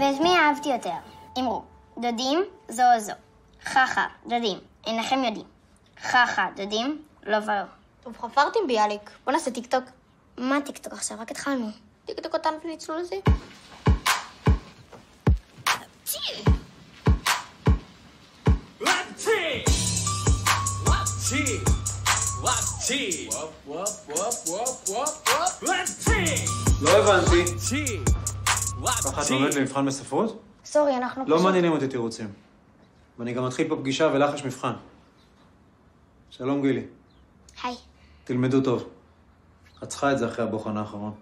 ואת מי אהבתי יותר? אמרו, דודים, זו או זו. חכה, דודים, אינכם יודעים. חכה, דודים, לא ולא. טוב, חפרתם ביאליק. בוא נעשה טיקטוק. מה טיקטוק עכשיו? רק התחלנו. טיקטוק קטן ונצלול לזה. לא הבנתי. את לומדת למבחן בספרות? סורי, אנחנו לא מעניינים אותי תירוצים. ואני גם מתחיל פה פגישה ולך יש מבחן. שלום גילי. היי. תלמדו טוב. את צריכה את זה אחרי הבוחן האחרון.